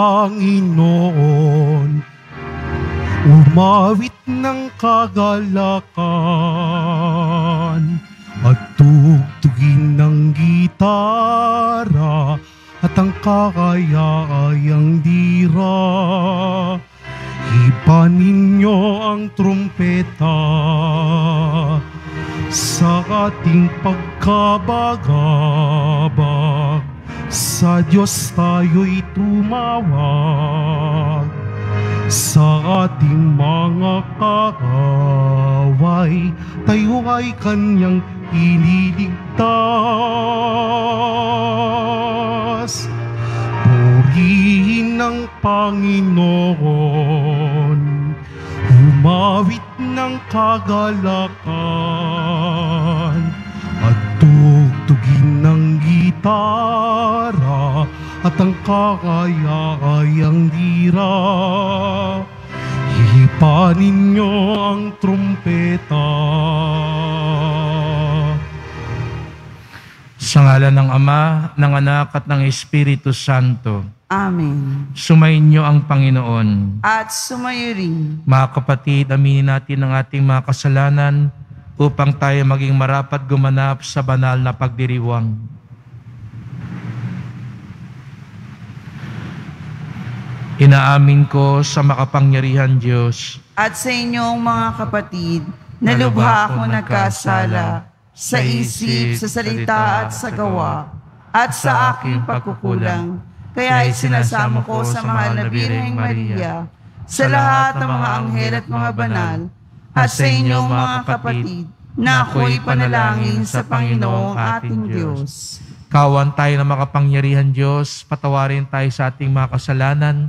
Panginoon. Umawit ng kagalakan at tugtugin ng gitara at ang kakayayang dira. Iba ninyo ang trumpeta sa ating pagkabagabag. Sa Diyos tayo'y tumawag. Sa ating mga kaaway, tayo ay kanyang iniligtas. Purihin ng Panginoon, umawit ng kagalakan, at tugtugin ng gitara, at ang kakayayang dira. Hipa ninyo ang trumpeta. Sa ngalan ng Ama, ng Anak at ng Espiritu Santo, Amen. sumayin niyo ang Panginoon. At sumayo rin. Mga kapatid, aminin natin ang ating mga kasalanan upang tayo maging marapat gumanap sa banal na pagdiriwang. Inaamin ko sa makapangyarihan Diyos. At sa inyong mga kapatid, na lubha ako nagkasala sa isip, sa salita at sa gawa, at sa aking pagkukulang. Kaya isinasamo ko sa mahal na Birheng Maria, sa lahat ng mga anghel at mga banal, at sa inyong mga kapatid, na ako'y panalangin sa Panginoong ating Diyos. Kawan tayo na makapangyarihan Diyos, patawarin tayo sa ating mga kasalanan,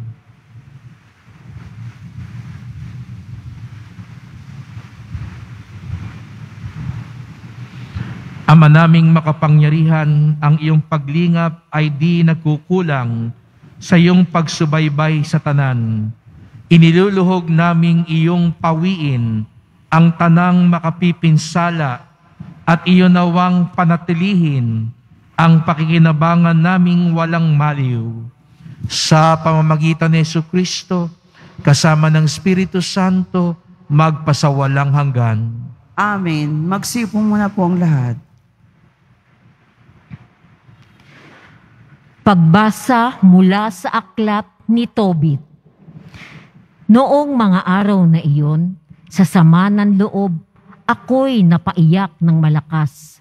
Ama naming makapangyarihan, ang iyong paglingap ay di nagkukulang sa iyong pagsubaybay sa tanan. Iniluluhog naming iyong pawiin ang tanang makapipinsala at iyon nawang panatilihin ang pakikinabangan naming walang maliw. Sa pamamagitan ni Yesu Kristo, kasama ng Espiritu Santo, magpasawalang hanggan. Amen. Magsipo muna po ang lahat. Pagbasa mula sa aklat ni Tobit. Noong mga araw na iyon, sa sama ng loob, ako'y napaiyak ng malakas.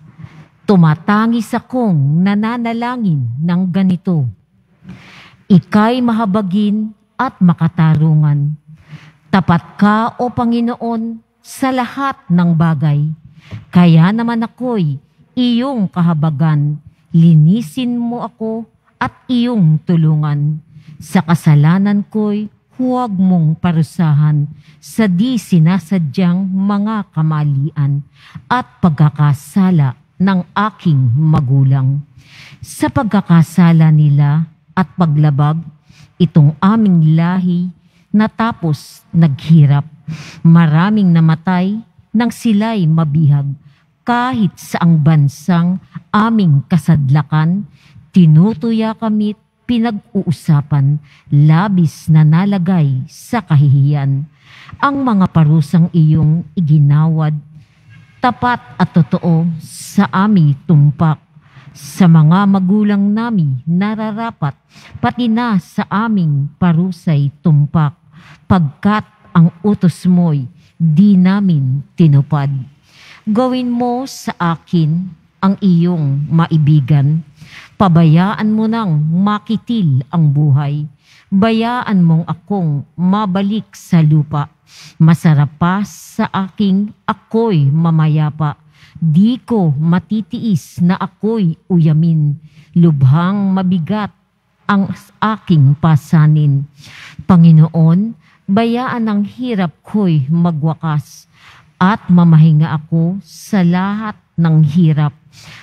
Tumatangis akong nananalangin ng ganito. Ika'y mahabagin at makatarungan. Tapat ka, O Panginoon, sa lahat ng bagay. Kaya naman ako'y iyong kahabagan. Linisin mo ako at iyong tulungan. Sa kasalanan ko'y huwag mong parusahan sa di sinasadyang mga kamalian at pagkakasala ng aking magulang. Sa pagkakasala nila at paglabag, itong aming lahi natapos naghirap. Maraming namatay nang sila'y mabihag kahit sa ang bansang aming kasadlakan, tinutuya kami't pinag-uusapan, labis na nalagay sa kahihiyan. Ang mga parusang iyong iginawad, tapat at totoo sa aming tumpak. Sa mga magulang nami nararapat, pati na sa aming parusay tumpak, pagkat ang utos mo'y di namin tinupad. Gawin mo sa akin ang iyong maibigan. Pabayaan mo nang makitil ang buhay. Bayaan mong akong mabalik sa lupa. Masarap pa sa aking ako'y mamayapa. Di ko matitiis na ako'y uyamin. Lubhang mabigat ang aking pasanin. Panginoon, bayaan ang hirap ko'y magwakas. at mamahinga ako sa lahat ng hirap.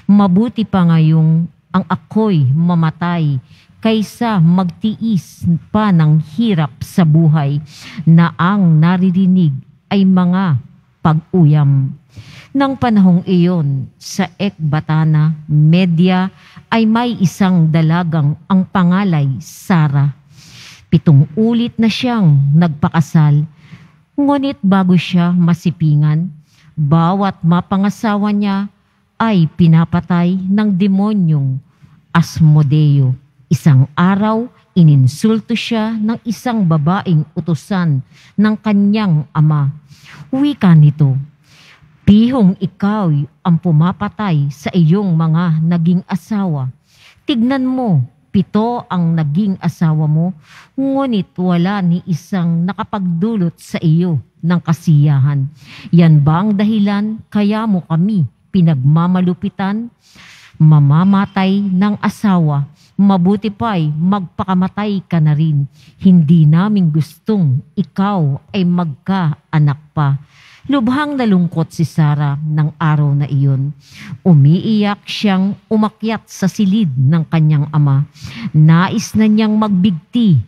Mabuti pa ngayong ang ako'y mamatay kaysa magtiis pa ng hirap sa buhay na ang naririnig ay mga pag-uyam. Nang panahong iyon, sa Ekbatana, Media, ay may isang dalagang ang pangalay Sara. Pitong ulit na siyang nagpakasal, ngunit bago siya masipingan, bawat mapangasawa niya ay pinapatay ng demonyong Asmodeo. Isang araw, ininsulto siya ng isang babaeng utusan ng kanyang ama. Wika nito, Pihong ikaw ang pumapatay sa iyong mga naging asawa. Tignan mo, pito ang naging asawa mo, ngunit wala ni isang nakapagdulot sa iyo ng kasiyahan. Yan ba ang dahilan kaya mo kami pinagmamalupitan? Mamamatay ng asawa, mabuti pa'y magpakamatay ka na rin. Hindi namin gustong ikaw ay magka-anak pa. Lubhang nalungkot si Sarah ng araw na iyon. Umiiyak siyang umakyat sa silid ng kanyang ama. Nais na niyang magbigti.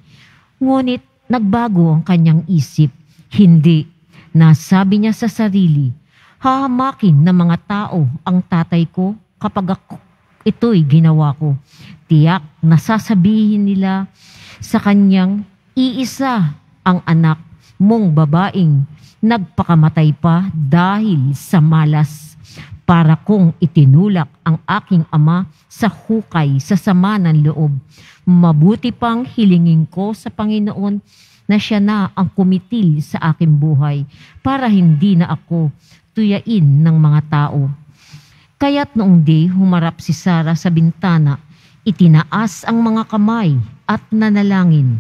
Ngunit nagbago ang kanyang isip. Hindi. Nasabi niya sa sarili, hahamakin ng mga tao ang tatay ko kapag ako, ito'y ginawa ko. Tiyak na sasabihin nila sa kanyang iisa ang anak mong babaeng nagpakamatay pa dahil sa malas para kung itinulak ang aking ama sa hukay sa sama ng loob. Mabuti pang hilingin ko sa Panginoon na siya na ang kumitil sa aking buhay para hindi na ako tuyain ng mga tao. Kaya't noong di humarap si Sarah sa bintana, itinaas ang mga kamay at nanalangin.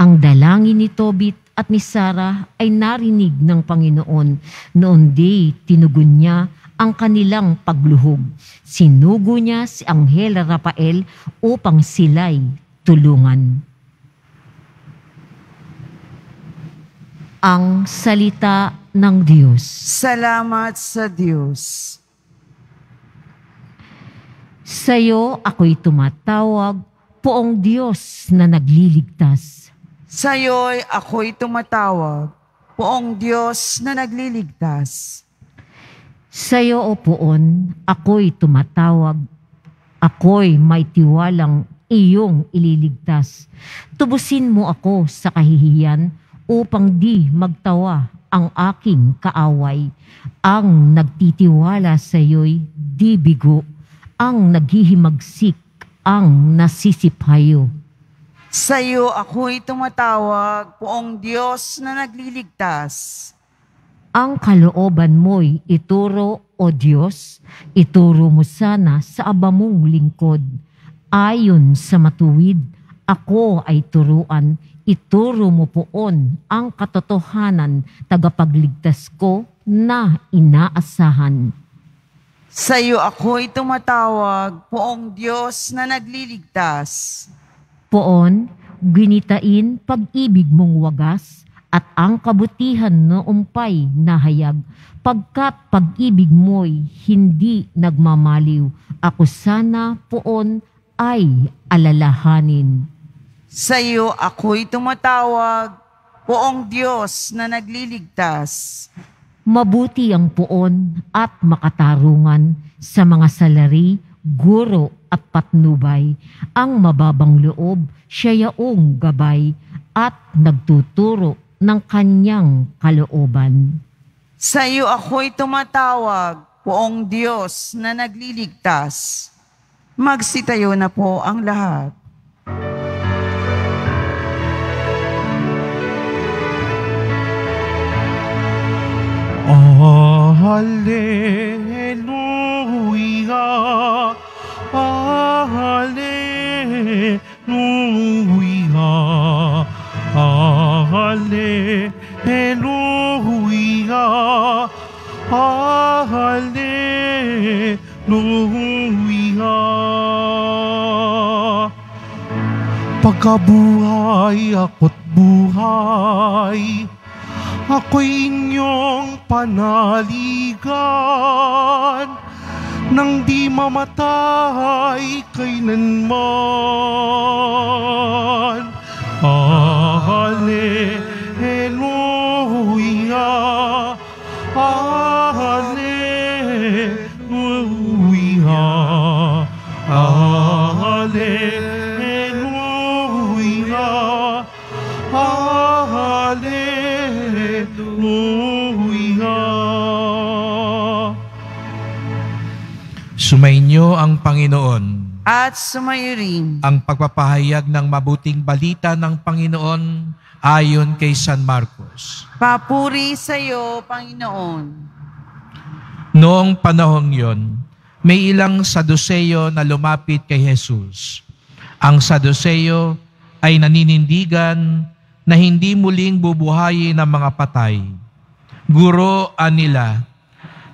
Ang dalangin ni Tobit at ni Sarah ay narinig ng Panginoon. Noon di tinugon niya ang kanilang pagluhog. Sinugo niya si Anghel Rafael upang sila'y tulungan. Ang salita ng Diyos. Salamat sa Diyos. Sa'yo ako'y tumatawag, poong Diyos na nagliligtas. Sa'yo'y ako'y tumatawag, poong Diyos na nagliligtas. Sa'yo, O poon, ako'y tumatawag. Ako'y may tiwalang iyong ililigtas. Tubusin mo ako sa kahihiyan upang di magtawa ang aking kaaway. Ang nagtitiwala sa iyo'y di bigo. Ang naghihimagsik ang nasisiphayo. Sa iyo ako'y tumatawag, poong Diyos na nagliligtas. Ang kalooban mo'y ituro, O Diyos, ituro mo sana sa aba mong lingkod. Ayon sa matuwid, ako ay turuan, ituro mo poon ang katotohanan, tagapagligtas ko na inaasahan. Sa iyo ako'y tumatawag, poong Diyos na nagliligtas. Poon, ginitain pag-ibig mong wagas at ang kabutihan noong pa'y nahayag. Pagkat pag-ibig mo'y hindi nagmamaliw, ako sana poon ay alalahanin. Sa iyo ako'y tumatawag, poong Diyos na nagliligtas. Mabuti ang poon at makatarungan sa mga salari, guro at patnubay. Ang mababang loob, siya yaong gabay at nagtuturo ng kanyang kalooban. Sa iyo ako'y tumatawag, poong Diyos na nagliligtas. Magsitayo na po ang lahat. Hallelujah, Hallelujah, Hallelujah, Hallelujah. Pagkabuhay ako't buhay, ako'y inyong panaligan nang di mamatay kailanman. Hallelujah, Hallelujah, Sumainyo ang Panginoon. At sumayo rin. Ang pagpapahayag ng mabuting balita ng Panginoon ayon kay San Marcos. Papuri sa iyo, Panginoon. Noong panahong yon, may ilang Saduseyo na lumapit kay Jesus. Ang Saduseyo ay naninindigan na hindi muling bubuhayin ng mga patay. Guro anila,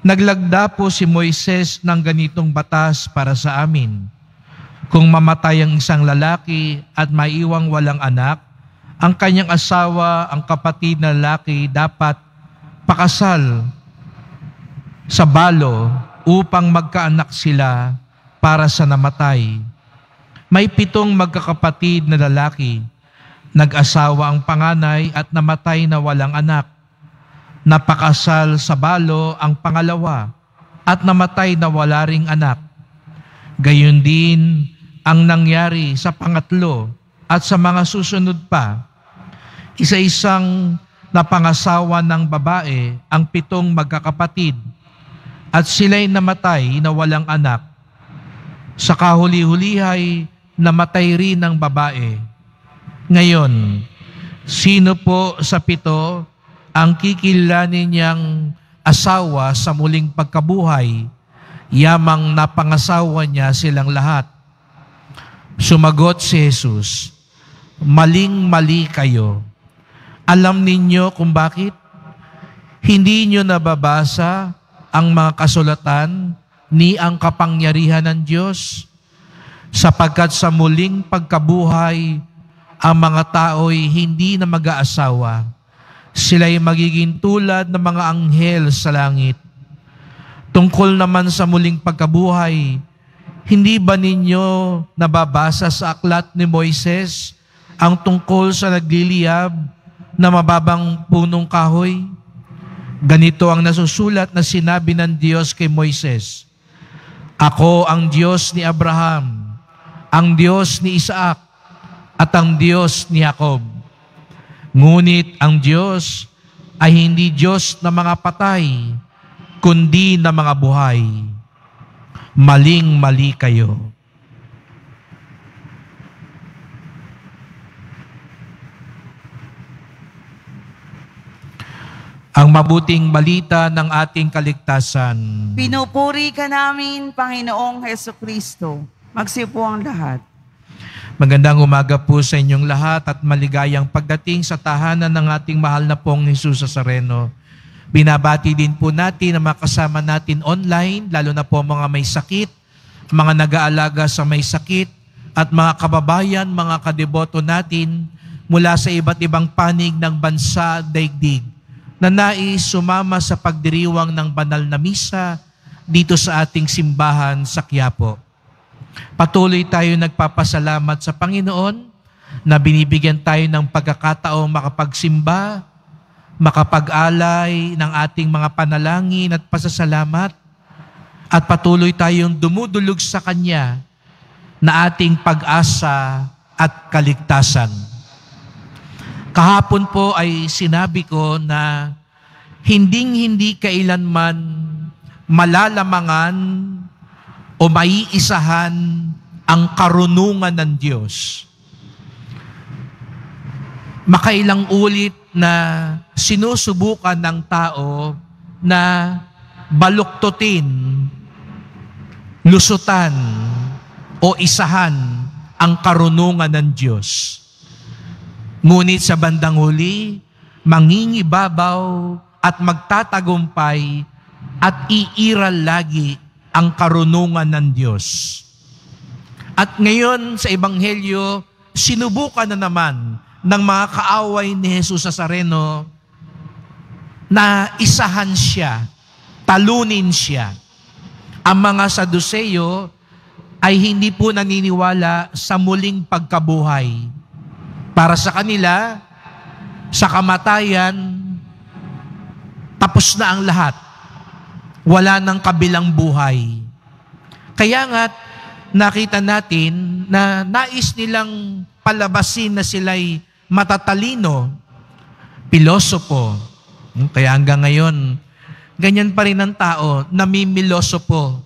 naglagda po si Moises ng ganitong batas para sa amin. Kung mamatay ang isang lalaki at maiwang walang anak, ang kanyang asawa, ang kapatid na lalaki, dapat pakasal sa balo upang magkaanak sila para sa namatay. May pitong magkakapatid na lalaki. Nag-asawa ang panganay at namatay na walang anak. Napakasal sa balo ang pangalawa at namatay na wala ring anak. Gayon din ang nangyari sa pangatlo at sa mga susunod pa. Isa-isang napangasawa ng babae ang pitong magkakapatid at sila'y namatay na walang anak. Sa kahuli-hulihay, namatay rin ang babae. Ngayon, sino po sa pito ang kikilanin niyang asawa sa muling pagkabuhay, yamang napangasawa niya silang lahat? Sumagot si Jesus, Maling-mali kayo. Alam ninyo kung bakit? Hindi nyo nababasa ang mga kasulatan ni ang kapangyarihan ng Diyos sapagkat sa muling pagkabuhay ang mga tao'y hindi na mag-aasawa. Sila'y magiging tulad ng mga anghel sa langit. Tungkol naman sa muling pagkabuhay, hindi ba ninyo nababasa sa aklat ni Moises ang tungkol sa nagliliyab na mababang punong kahoy? Ganito ang nasusulat na sinabi ng Diyos kay Moises, Ako ang Diyos ni Abraham, ang Diyos ni Isaac, at ang Diyos ni Jacob. Ngunit ang Diyos ay hindi Diyos ng mga patay, kundi ng mga buhay. Maling-mali kayo. ang mabuting balita ng ating kaligtasan. Pinupuri ka namin, Panginoong Heso Kristo. Magsipo ang lahat. Magandang umaga po sa inyong lahat at maligayang pagdating sa tahanan ng ating mahal na pong Jesus sa Sareno. Binabati din po natin ang mga kasama natin online, lalo na po mga may sakit, mga nag-aalaga sa may sakit, at mga kababayan, mga kadeboto natin mula sa iba't ibang panig ng bansa daigdig na nais sumama sa pagdiriwang ng banal na misa dito sa ating simbahan sa Quiapo. Patuloy tayo nagpapasalamat sa Panginoon na binibigyan tayo ng pagkakataong makapagsimba, makapag-alay ng ating mga panalangin at pasasalamat at patuloy tayong dumudulog sa Kanya na ating pag-asa at kaligtasan. Kahapon po ay sinabi ko na hinding-hindi kailanman malalamangan o maiisahan ang karunungan ng Diyos. Makailang ulit na sinusubukan ng tao na baluktutin, lusutan, o isahan ang karunungan ng Diyos. Ngunit sa bandang huli, mangingibabaw at magtatagumpay at iiral lagi ang karunungan ng Diyos. At ngayon sa Ebanghelyo, sinubukan na naman ng mga kaaway ni Jesus sa Sareno na isahan siya, talunin siya. Ang mga Saduceo ay hindi po naniniwala sa muling pagkabuhay. Para sa kanila, sa kamatayan, tapos na ang lahat. Wala nang kabilang buhay. Kaya nga, nakita natin na nais nilang palabasin na sila'y matatalino, pilosopo. Hmm, Kaya hanggang ngayon, ganyan pa rin ang tao, namimiloso po.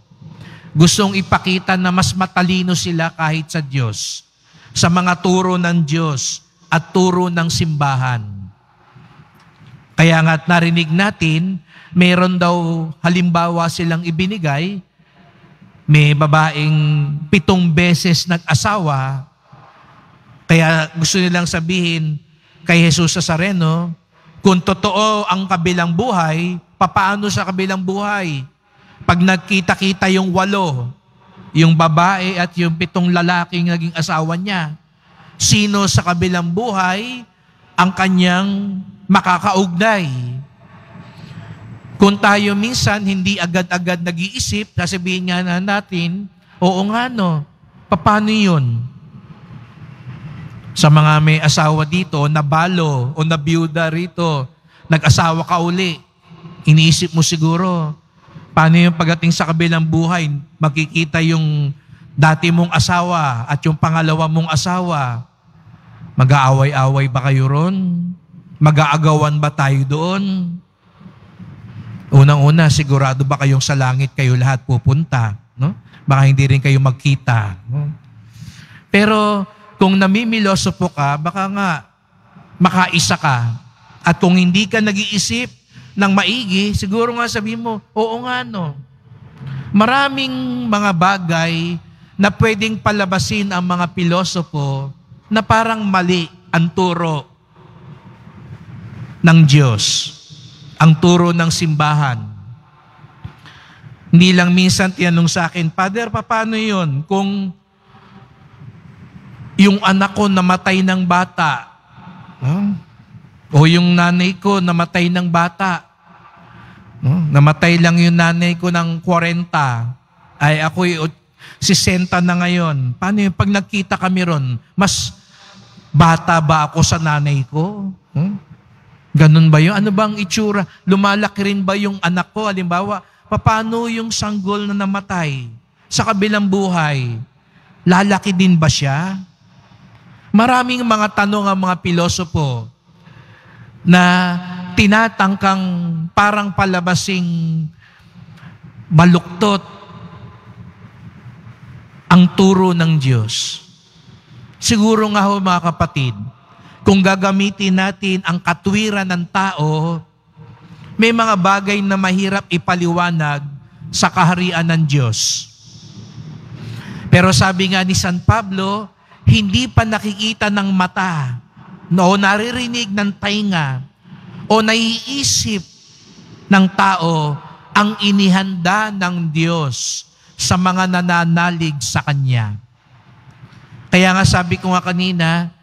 Gustong ipakita na mas matalino sila kahit sa Diyos, sa mga turo ng Diyos at turo ng simbahan. Kaya nga't narinig natin, meron daw halimbawa silang ibinigay, may babaeng pitong beses nag-asawa, kaya gusto nilang sabihin kay Jesus sa Sareno, kung totoo ang kabilang buhay, papaano sa kabilang buhay? Pag nagkita-kita yung walo, yung babae at yung pitong lalaking naging asawa niya, sino sa kabilang buhay ang kanyang makakaugnay? Kung tayo minsan hindi agad-agad nag-iisip, sasabihin nga na natin, oo nga no, paano yun? Sa mga may asawa dito, nabalo o nabiyuda rito, nag-asawa ka uli, iniisip mo siguro, paano yung pagdating sa kabilang buhay, makikita yung dati mong asawa at yung pangalawa mong asawa. Mag-aaway-away ba kayo ron? Mag-aagawan ba tayo doon? Unang-una, sigurado ba kayong sa langit kayo lahat pupunta? No? Baka hindi rin kayo magkita. No? Pero kung namimiloso po ka, baka nga makaisa ka. At kung hindi ka nag-iisip ng maigi, siguro nga sabi mo, oo nga no. Maraming mga bagay na pwedeng palabasin ang mga pilosopo na parang mali ang turo ng Diyos, ang turo ng simbahan. Hindi lang minsan tinanong sa akin, Father, paano yun kung yung anak ko namatay ng bata? No? O yung nanay ko namatay ng bata? No? Namatay lang yung nanay ko ng 40. Ay ako'y 60 na ngayon. Paano yung pag nagkita kami ron, mas bata ba ako sa nanay ko? Hmm? Ganun ba yun? Ano bang itsura? Lumalaki rin ba yung anak ko? Halimbawa, paano yung sanggol na namatay sa kabilang buhay? Lalaki din ba siya? Maraming mga tanong ang mga pilosopo na tinatangkang parang palabasing baluktot ang turo ng Diyos. Siguro nga ho mga kapatid, kung gagamitin natin ang katwiran ng tao, may mga bagay na mahirap ipaliwanag sa kaharian ng Diyos. Pero sabi nga ni San Pablo, hindi pa nakikita ng mata, o naririnig ng tainga, o naiisip ng tao ang inihanda ng Diyos sa mga nananalig sa Kanya. Kaya nga sabi ko nga kanina,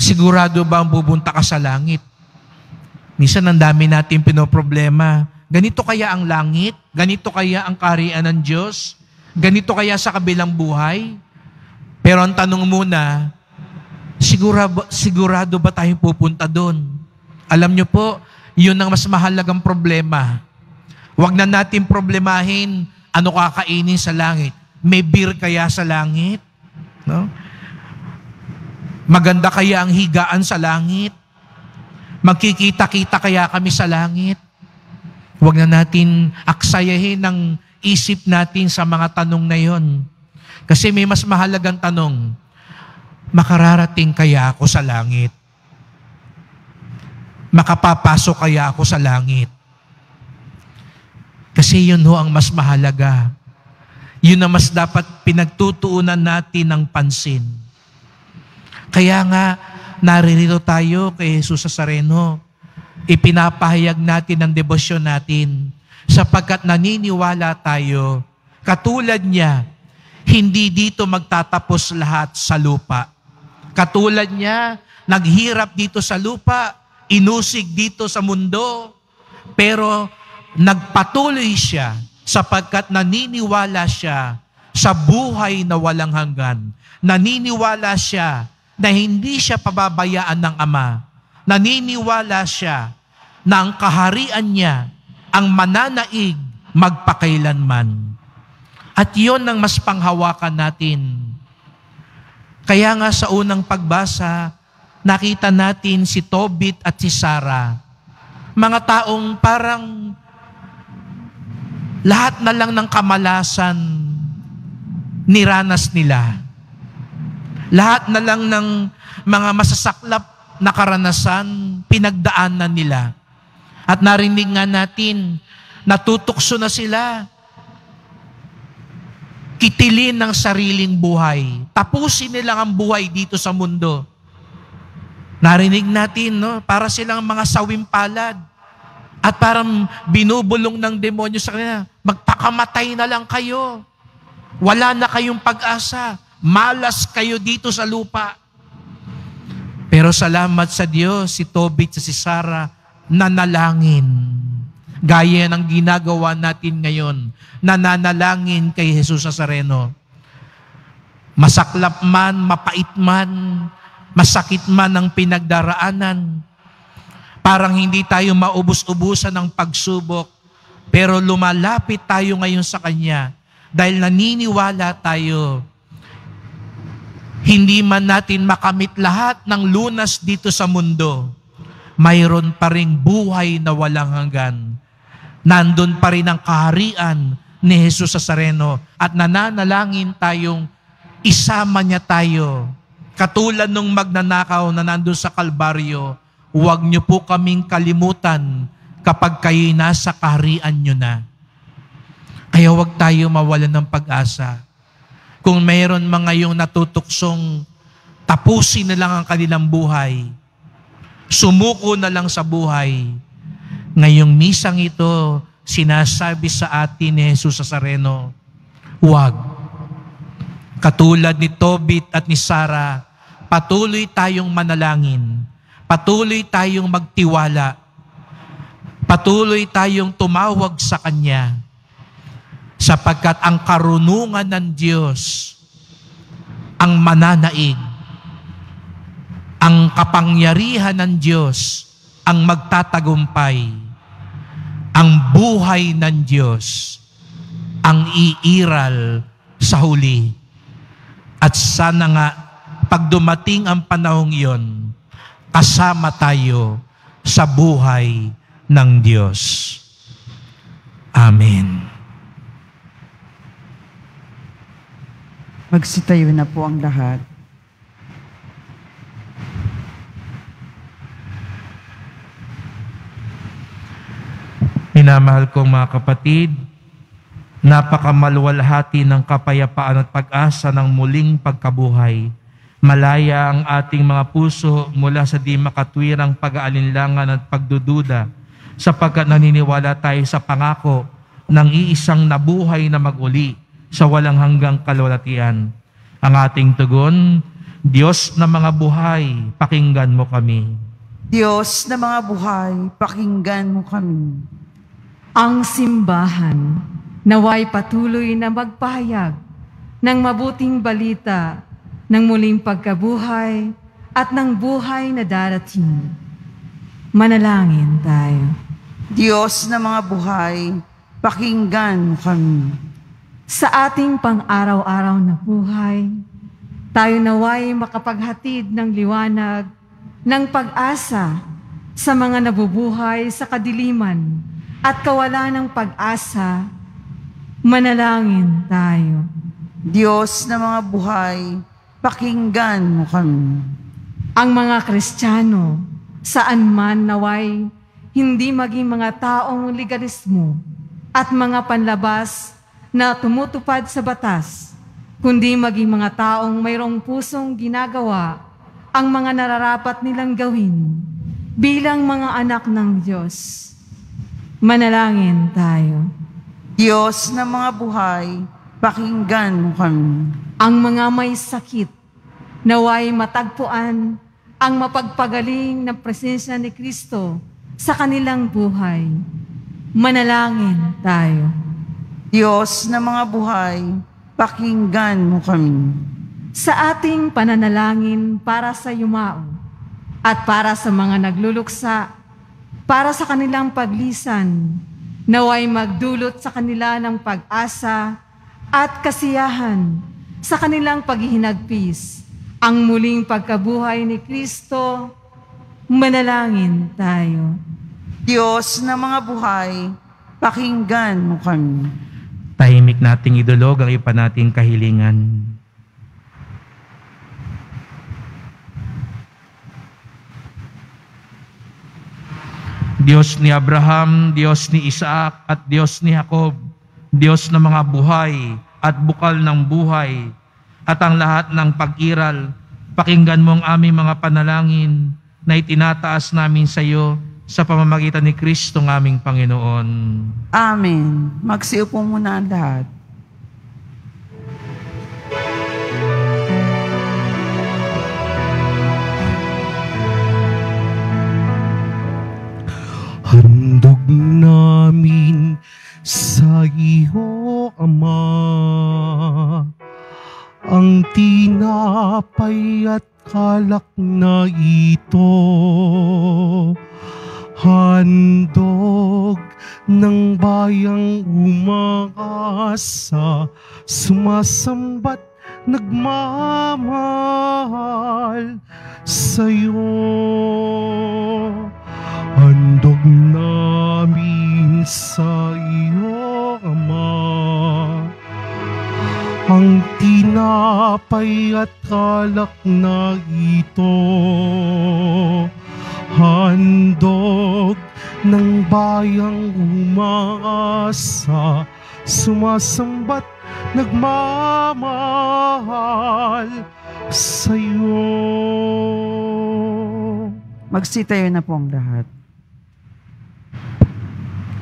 sigurado ba ang bubunta ka sa langit? Minsan ang dami natin pinoproblema. Ganito kaya ang langit? Ganito kaya ang karian ng Diyos? Ganito kaya sa kabilang buhay? Pero ang tanong muna, sigurado, sigurado ba tayong pupunta doon? Alam nyo po, yun ang mas mahalagang problema. Huwag na natin problemahin ano kakainin sa langit. May beer kaya sa langit? No? Maganda kaya ang higaan sa langit? Magkikita-kita kaya kami sa langit? Huwag na natin aksayahin ang isip natin sa mga tanong na yon. Kasi may mas mahalagang tanong, makararating kaya ako sa langit? Makapapasok kaya ako sa langit? Kasi yun ho ang mas mahalaga. Yun na mas dapat pinagtutuunan natin ng pansin. Kaya nga, naririto tayo kay Jesus sa Sareno. Ipinapahayag natin ang debosyon natin sapagkat naniniwala tayo, katulad niya, hindi dito magtatapos lahat sa lupa. Katulad niya, naghirap dito sa lupa, inusig dito sa mundo. Pero nagpatuloy siya sapagkat naniniwala siya sa buhay na walang hanggan. Naniniwala siya na hindi siya pababayaan ng Ama. Naniniwala siya na ang kaharian niya ang mananaig magpakailanman. At yon ang mas panghawakan natin. Kaya nga sa unang pagbasa, nakita natin si Tobit at si Sarah. Mga taong parang lahat na lang ng kamalasan niranas nila. Lahat na lang ng mga masasaklap na karanasan pinagdaanan nila. At narinig nga natin, natutukso na sila. Kitilin ng sariling buhay. Tapusin nila ang buhay dito sa mundo. Narinig natin, no? Para silang mga sawim palad. At parang binubulong ng demonyo sa kanila, magpakamatay na lang kayo. Wala na kayong pag-asa. Malas kayo dito sa lupa. Pero salamat sa Diyos, si Tobit at si Sarah, nanalangin. Gaya ng ginagawa natin ngayon, nananalangin kay Jesus Nazareno. Masaklap man, mapait man, masakit man ang pinagdaraanan, parang hindi tayo maubos-ubusan ng pagsubok, pero lumalapit tayo ngayon sa Kanya dahil naniniwala tayo hindi man natin makamit lahat ng lunas dito sa mundo, mayroon pa ring buhay na walang hanggan. Nandun pa rin ang kaharian ni Jesus sa Sareno at nananalangin tayong isama niya tayo. Katulad nung magnanakaw na nandun sa Kalbaryo, huwag niyo po kaming kalimutan kapag kayo nasa kaharian niyo na. Kaya huwag tayo mawalan ng pag-asa. Kung mayroon mga yung natutuksong tapusin na lang ang kanilang buhay, sumuko na lang sa buhay, ngayong misang ito, sinasabi sa atin ni Jesus sa Sareno, huwag. Katulad ni Tobit at ni Sarah, patuloy tayong manalangin, patuloy tayong magtiwala, patuloy tayong tumawag sa Kanya, sapagkat ang karunungan ng Diyos ang mananaig. Ang kapangyarihan ng Diyos ang magtatagumpay. Ang buhay ng Diyos ang iiral sa huli. At sana nga, pag dumating ang panahong iyon, kasama tayo sa buhay ng Diyos. Amen. Magsitayo na po ang lahat. Minamahal kong mga kapatid, napakamalwalhati ng kapayapaan at pag-asa ng muling pagkabuhay. Malaya ang ating mga puso mula sa di makatwirang pag-aalinlangan at pagdududa sapagkat naniniwala tayo sa pangako ng iisang nabuhay na maguli sa walang hanggang kalwalatian. Ang ating tugon, Diyos na mga buhay, pakinggan mo kami. Diyos na mga buhay, pakinggan mo kami. Ang simbahan naway patuloy na magpahayag ng mabuting balita ng muling pagkabuhay at ng buhay na darating. Manalangin tayo. Diyos na mga buhay, pakinggan mo kami. Sa ating pang-araw-araw na buhay, tayo naway makapaghatid ng liwanag ng pag-asa sa mga nabubuhay sa kadiliman at kawalan ng pag-asa, manalangin tayo. Diyos na mga buhay, pakinggan mo kami. Ang mga Kristiyano, saan man naway, hindi maging mga taong legalismo at mga panlabas na tumutupad sa batas, kundi maging mga taong mayroong pusong ginagawa ang mga nararapat nilang gawin bilang mga anak ng Diyos. Manalangin tayo. Diyos na mga buhay, pakinggan mo kami. Ang mga may sakit, naway matagpuan ang mapagpagaling ng presensya ni Kristo sa kanilang buhay. Manalangin tayo. Diyos na mga buhay, pakinggan mo kami. Sa ating pananalangin para sa yumao at para sa mga nagluluksa, para sa kanilang paglisan, naway magdulot sa kanila ng pag-asa at kasiyahan sa kanilang paghihinagpis. Ang muling pagkabuhay ni Kristo, manalangin tayo. Diyos na mga buhay, pakinggan mo kami. Nating idulog ang ipa nating kahilingan. Diyos ni Abraham, Diyos ni Isaac, at Diyos ni Jacob, Diyos ng mga buhay at bukal ng buhay, at ang lahat ng pag-iral, pakinggan mo ang aming mga panalangin na itinataas namin sa iyo sa pamamagitan ni Kristo ng aming Panginoon. Amen. Magsiupo muna ang lahat. Handog namin sa iyo, Ama, ang tinapay at kalak na. Umaasa, sumasambat nagmamahal sa'yo. Handog namin sa iyo, Ama, ang tinapay at kalak na ito. Handog ng bayang umaasa, sumasambat nagmamahal sa'yo. Magsitayo na po ang lahat.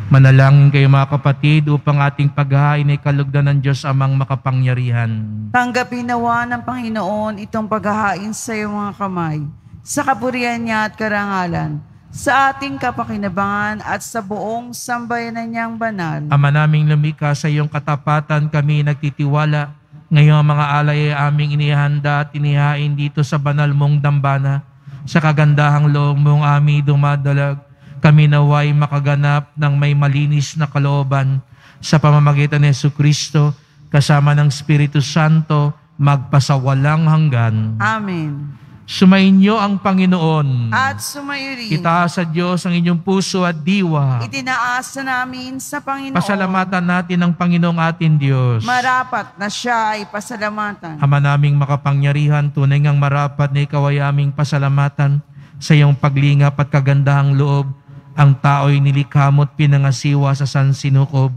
Manalangin kayo mga kapatid upang ating paghahain ay kalugdan ng Diyos amang makapangyarihan. Tanggapin nawa ng Panginoon itong paghahain sa iyong mga kamay, sa kapurihan niya at karangalan, sa ating kapakinabangan at sa buong sambayanan niyang banal. Ama naming lumika sa iyong katapatan kami nagtitiwala. Ngayong mga alay ay aming inihanda at inihain dito sa banal mong dambana. Sa kagandahang loob mong aming dumadalag, kami naway makaganap ng may malinis na kalooban sa pamamagitan ni Yesu Kristo kasama ng Espiritu Santo magpasawalang hanggan. Amen. Sumainyo ang Panginoon. At sumayo rin, Itaas sa Diyos ang inyong puso at diwa. itinaasa namin sa Panginoon. Pasalamatan natin ang Panginoong atin Diyos. Marapat na siya ay pasalamatan. Ama naming makapangyarihan, tunay ngang marapat na ikaw ay aming pasalamatan sa iyong paglingap at kagandahang loob. Ang tao'y nilikha mo't pinangasiwa sa sansinukob.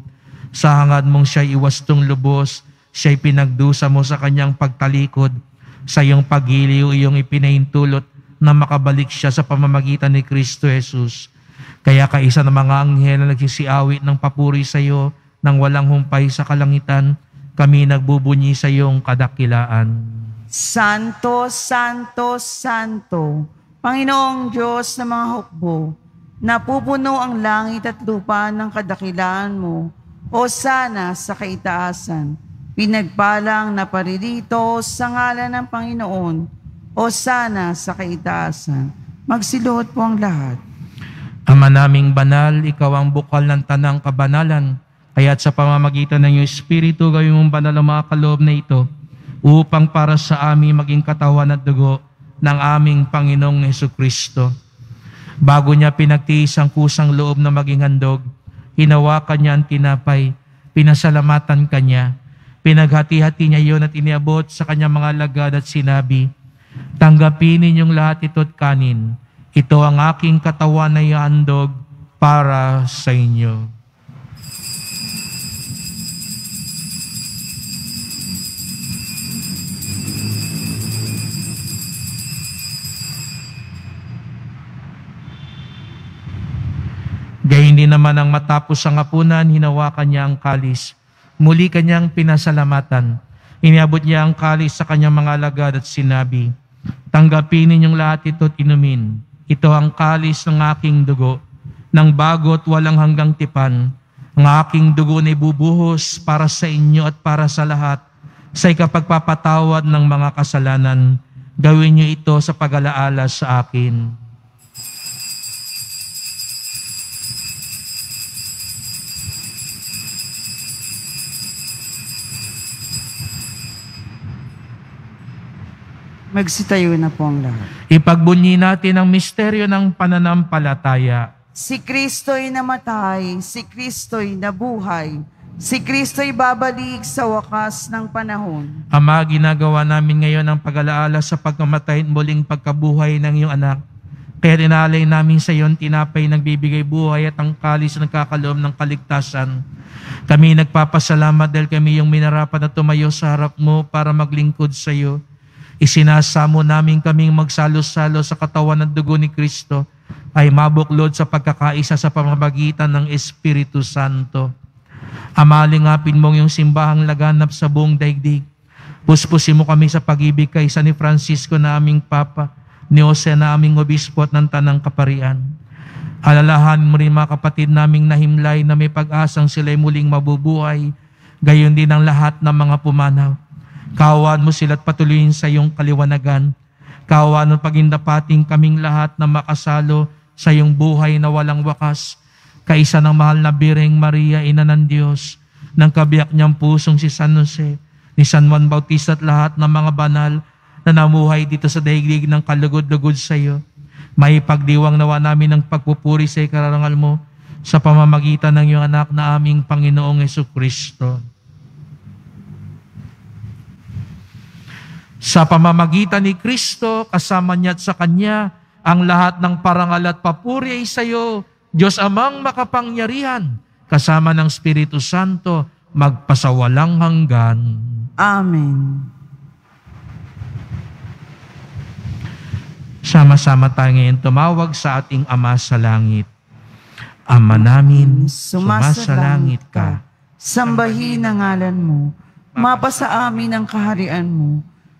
Sa hangad mong siya'y iwastong lubos, siya'y pinagdusa mo sa kanyang pagtalikod. Sa iyong paghiliw, iyong ipinahintulot na makabalik siya sa pamamagitan ni Kristo Jesus. Kaya kaisa ng mga anghel na nagsisiawit ng papuri sa iyo nang walang humpay sa kalangitan, kami nagbubunyi sa iyong kadakilaan. Santo, Santo, Santo, Panginoong Diyos ng mga hukbo, napupuno ang langit at lupa ng kadakilaan mo, o sana sa kaitaasan. Pinagpalang na paririto sa ngalan ng Panginoon, o sana sa kaitaasan. Magsiluhod po ang lahat. Ama naming banal, ikaw ang bukal ng tanang kabanalan. Kaya't sa pamamagitan ng iyong Espiritu, gawin mong banal ang mga kaloob na ito upang para sa amin maging katawan at dugo ng aming Panginoong Heso Kristo. Bago niya pinagtiis ang kusang loob na maging handog, hinawakan niya ang tinapay, pinasalamatan kanya, pinaghati-hati niya iyon at iniabot sa kanyang mga lagad at sinabi, Tanggapin ninyong lahat ito't kanin. Ito ang aking katawan na ihandog para sa inyo. Gayun din naman ang matapos ang hapunan, hinawakan niya ang kalis. Muli kanyang pinasalamatan. Iniabot niya ang kalis sa kanyang mga alagad at sinabi, Tanggapin ninyong lahat ito at inumin. Ito ang kalis ng aking dugo, ng bagot walang hanggang tipan. Ang aking dugo na bubuhos para sa inyo at para sa lahat sa ikapagpapatawad ng mga kasalanan. Gawin niyo ito sa pag-alaala sa akin. Magsitayo na po ang lahat. Ipagbunyi natin ang misteryo ng pananampalataya. Si Kristo'y namatay, si Kristo'y nabuhay, si Kristo'y babalik sa wakas ng panahon. Ama, ginagawa namin ngayon ang pag-alaala sa pagkamatay at muling pagkabuhay ng iyong anak. Kaya tinalay namin sa iyon tinapay nagbibigay buhay at ang kalis na nagkakaloom ng kaligtasan. Kami nagpapasalamat dahil kami yung minarapat na tumayo sa harap mo para maglingkod sa iyo. Isinasamo namin kaming magsalo-salo sa katawan ng dugo ni Kristo ay mabuklod sa pagkakaisa sa pamamagitan ng Espiritu Santo. Amalingapin mong yung simbahang laganap sa buong daigdig. Puspusin mo kami sa pag-ibig kay San ni Francisco na aming Papa, ni Jose na aming Obispo at ng Tanang Kaparian. Alalahan mo rin mga kapatid naming nahimlay na may pag-asang sila'y muling mabubuhay, gayon din ang lahat ng mga pumanaw. Kawan mo sila at patuloyin sa iyong kaliwanagan. Kawan mo pagindapating kaming lahat na makasalo sa iyong buhay na walang wakas. Kaisa ng mahal na Bireng Maria, Ina ng Diyos, ng kabiyak niyang pusong si San Jose, ni San Juan Bautista at lahat ng mga banal na namuhay dito sa daigdig ng kalugod-lugod sa iyo. May pagdiwang nawa namin ng pagpupuri sa ikararangal mo sa pamamagitan ng iyong anak na aming Panginoong Yesu Kristo. Sa pamamagitan ni Kristo, kasama niya at sa Kanya, ang lahat ng parangal at papuri ay sa iyo, Diyos amang makapangyarihan, kasama ng Espiritu Santo, magpasawalang hanggan. Amen. Sama-sama tayo ngayon tumawag sa ating Ama sa Langit. Ama namin, sumasalangit ka. Sambahin ang ngalan mo. Mapasa amin ang kaharian mo.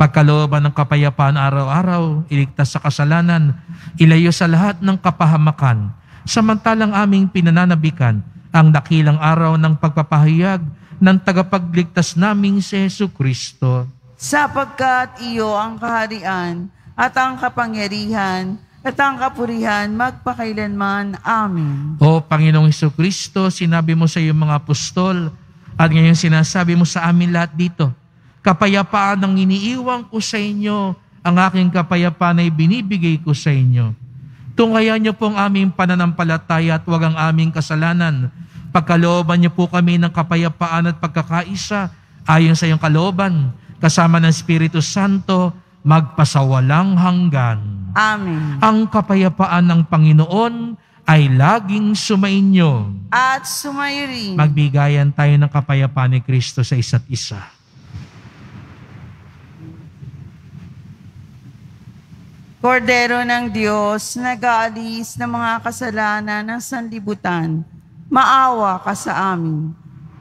pagkalooban ng kapayapaan araw-araw, iligtas sa kasalanan, ilayo sa lahat ng kapahamakan, samantalang aming pinananabikan ang dakilang araw ng pagpapahayag ng tagapagligtas naming si Yesu Kristo. Sapagkat iyo ang kaharian at ang kapangyarihan at ang kapurihan magpakailanman. Amen. O Panginoong Heso Kristo, sinabi mo sa iyong mga apostol at ngayon sinasabi mo sa amin lahat dito, kapayapaan ang iniiwang ko sa inyo, ang aking kapayapaan ay binibigay ko sa inyo. Tunghayan niyo po ang aming pananampalataya at huwag ang aming kasalanan. Pagkalooban niyo po kami ng kapayapaan at pagkakaisa ayon sa iyong kalooban, kasama ng Espiritu Santo, magpasawalang hanggan. Amen. Ang kapayapaan ng Panginoon ay laging sumainyo. At sumayo rin. Magbigayan tayo ng kapayapaan ni Kristo sa isa't isa. Kordero ng Diyos, nag-aalis ng mga kasalanan ng sanlibutan, maawa ka sa amin.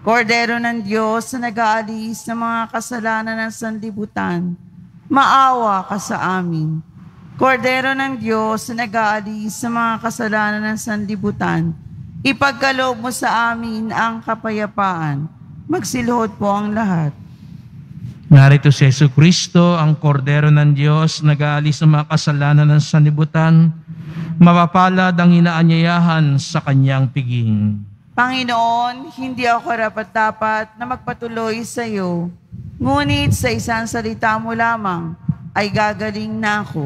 Kordero ng Diyos na nag-aalis ng mga kasalanan ng sanlibutan, maawa ka sa amin. Kordero ng Diyos na nag-aalis sa mga kasalanan ng sanlibutan, ipagkaloob mo sa amin ang kapayapaan. Magsilhod po ang lahat. Narito si Yesu Kristo, ang kordero ng Diyos, nag-aalis ng mga kasalanan ng sanibutan, mapapalad ang inaanyayahan sa kanyang piging. Panginoon, hindi ako rapat-dapat na magpatuloy sa iyo. Ngunit sa isang salita mo lamang ay gagaling na ako.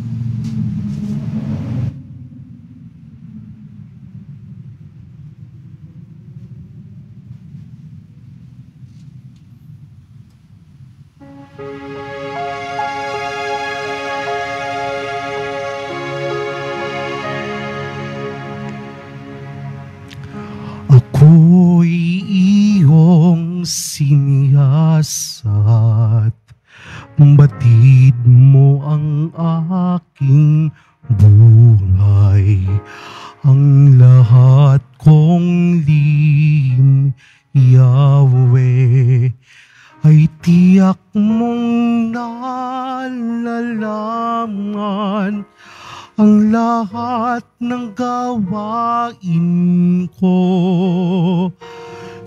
Ang lahat kong lim, Yahweh Ay tiyak mong nalalaman. Ang lahat ng gawain ko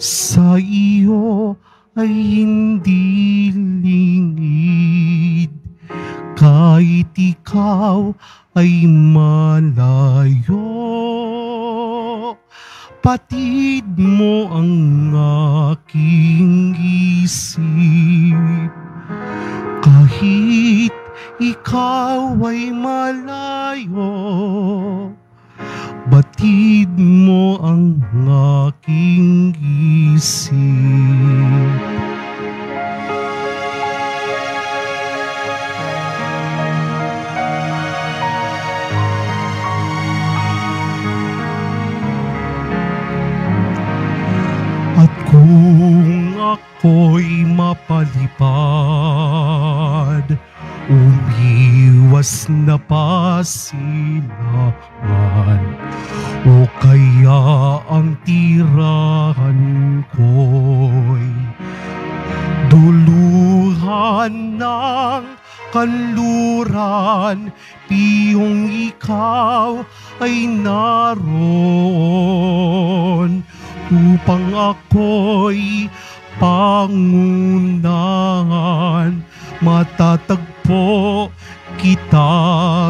sa iyo ay hindi lingid kahit ikaw ay malayo patid mo ang aking isip kahit ikaw ay malayo, batid mo ang aking isip. Kung ako'y mapalipad, umiwas na pasilaman, o kaya ang tirahan ko'y duluhan ng kanluran, piyong ikaw ay naroon upang ako'y pangunahan matatagpo kita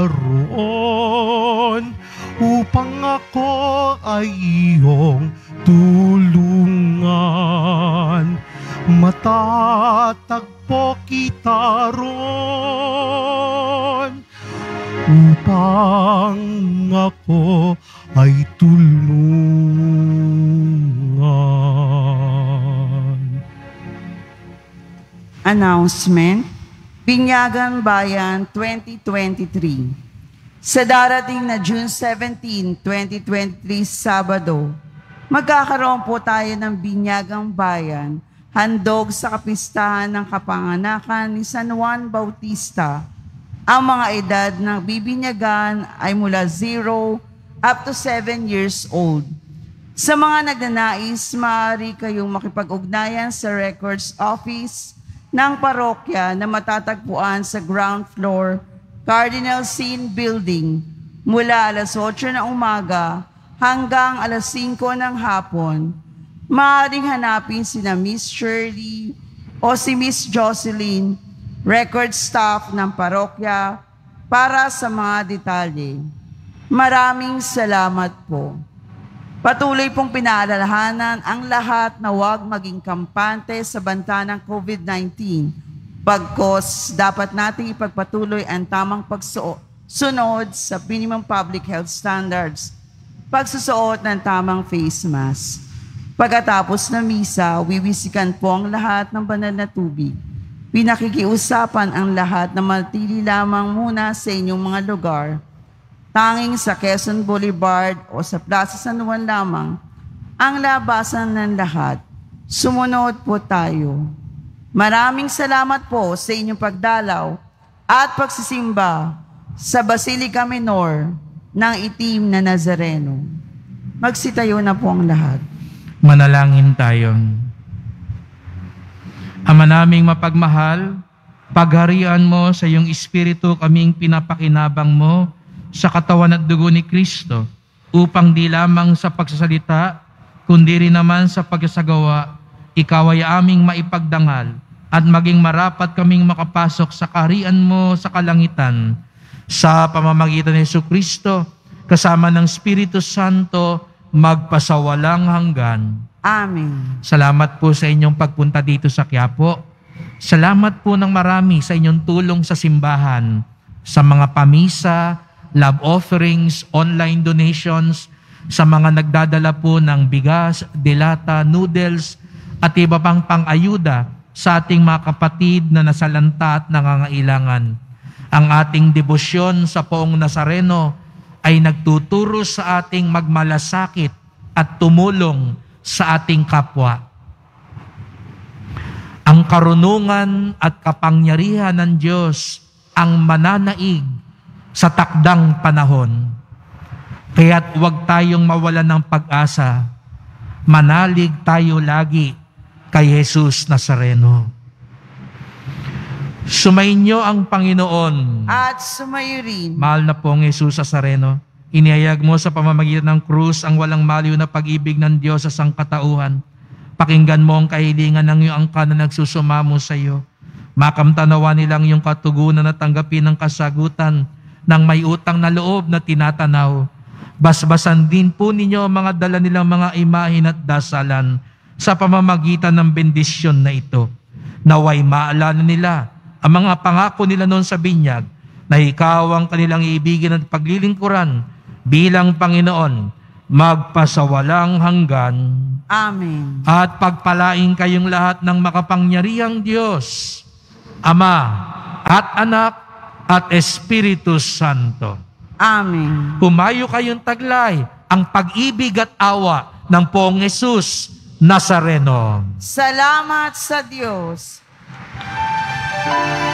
roon upang ako ay iyong tulungan. Matatagpo kita roon upang ako ay tulungan. Announcement, Binyagang Bayan 2023. Sa darating na June 17, 2023, Sabado, magkakaroon po tayo ng Binyagang Bayan, handog sa kapistahan ng kapanganakan ni San Juan Bautista. Ang mga edad ng bibinyagan ay mula 0 up to 7 years old. Sa mga nagnanais, maaari kayong makipag-ugnayan sa Records Office ng parokya na matatagpuan sa ground floor, Cardinal Sin Building, mula alas 8 ng umaga hanggang alas 5 ng hapon. Maaaring hanapin sina Miss Shirley o si Miss Jocelyn, record staff ng parokya, para sa mga detalye. Maraming salamat po. Patuloy pong pinaalalahanan ang lahat na huwag maging kampante sa banta ng COVID-19. Pagkos, dapat nating ipagpatuloy ang tamang pagsunod sa minimum public health standards. Pagsusuot ng tamang face mask. Pagkatapos ng misa, wiwisikan po ang lahat ng banal na tubig. Pinakikiusapan ang lahat na matili lamang muna sa inyong mga lugar tanging sa Quezon Boulevard o sa Plaza San Juan lamang ang labasan ng lahat. Sumunod po tayo. Maraming salamat po sa inyong pagdalaw at pagsisimba sa Basilica Minor ng Itim na Nazareno. Magsitayo na po ang lahat. Manalangin tayo. Ama naming mapagmahal, pagharian mo sa iyong Espiritu kaming pinapakinabang mo sa katawan at dugo ni Kristo upang di lamang sa pagsasalita, kundi rin naman sa pagsasagawa, ikaw ay aming maipagdangal at maging marapat kaming makapasok sa kaharian mo sa kalangitan sa pamamagitan ni Yesu Kristo kasama ng Espiritu Santo magpasawalang hanggan. Amen. Salamat po sa inyong pagpunta dito sa Quiapo. Salamat po ng marami sa inyong tulong sa simbahan, sa mga pamisa, love offerings, online donations, sa mga nagdadala po ng bigas, delata, noodles, at iba pang pang-ayuda sa ating mga kapatid na nasalanta at nangangailangan. Ang ating debosyon sa poong Nazareno ay nagtuturo sa ating magmalasakit at tumulong sa ating kapwa. Ang karunungan at kapangyarihan ng Diyos ang mananaig sa takdang panahon. Kaya't huwag tayong mawalan ng pag-asa. Manalig tayo lagi kay Jesus Nazareno. Sumainyo ang Panginoon. At sumayo rin. Mahal na pong Jesus Nazareno, inihayag mo sa pamamagitan ng krus ang walang maliw na pag-ibig ng Diyos sa sangkatauhan. Pakinggan mo ang kahilingan ng iyong angka na nagsusumamo sa iyo. Makamtanawa nilang iyong katugunan at tanggapin ng kasagutan ng may utang na loob na tinatanaw. Basbasan din po ninyo ang mga dala nilang mga imahin at dasalan sa pamamagitan ng bendisyon na ito. Naway maalala nila ang mga pangako nila noon sa binyag na ikaw ang kanilang iibigin at paglilingkuran bilang Panginoon magpasawalang hanggan Amen. at pagpalain kayong lahat ng makapangyarihang Diyos, Ama at Anak at Espiritu Santo. Amen. Humayo kayong taglay ang pag-ibig at awa ng poong Jesus Nazareno. Salamat sa Diyos. Nuestro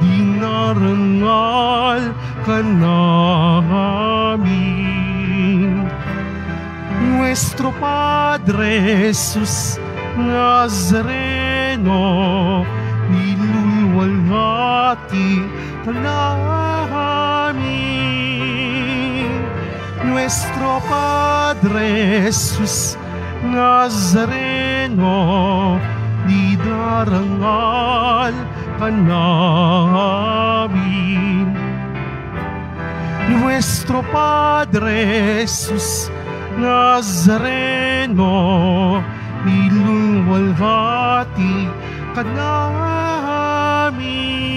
dinarangal ka namin. Nuestro Padre Jesus Nazareno, nilulwalhati ka. Nuestro Padre Jesus Nazareno, didarangal ka namin. Nuestro Padre Jesus Nazareno, nilulwalhati ka namin.